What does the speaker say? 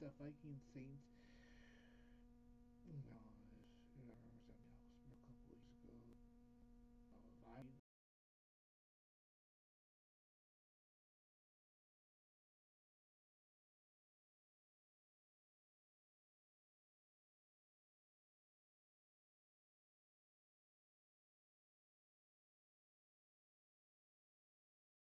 the, the Viking Saints.